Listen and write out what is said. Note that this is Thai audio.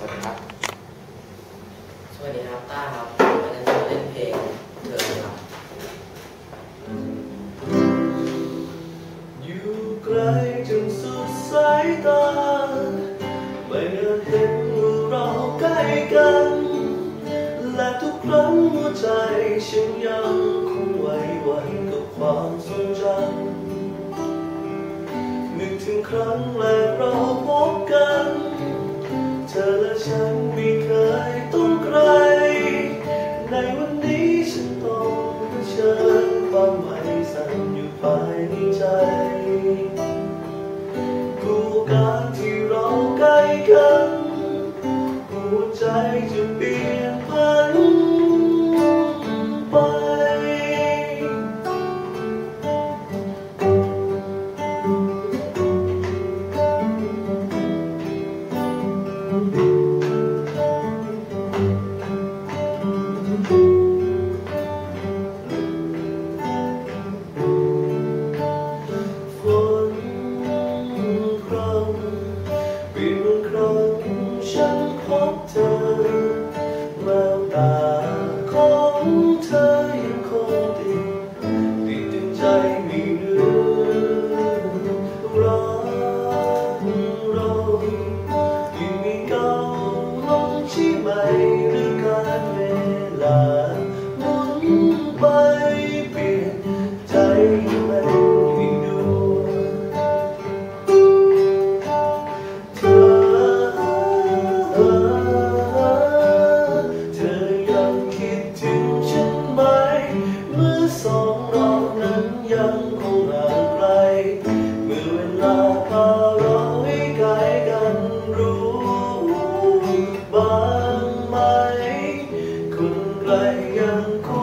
วัสดีครับ สวัสดีครับต้าครับวันนี้จะมาเล่นเพลงเธอครับอยู่ไกลจนสุดสายตา ไม่อาจเห็นว่าเราใกล้กัน และทุกครั้งหัวใจฉันยังคงไหวหวันกับความทรงจำนึกถึงครั้งแรกเราพบกันเธ อและฉันไม่เคยต้องใครในวันนี้ฉันต้องเผชิญความหมายสั่นอยู่ภายในใจกูการที่เราใกล้กันหัวใจจะ ตาของเธอยังคงติดติดใจไม่เลือนรักเราที่มีเก่าลงใช่ใหม่ lại ngang khói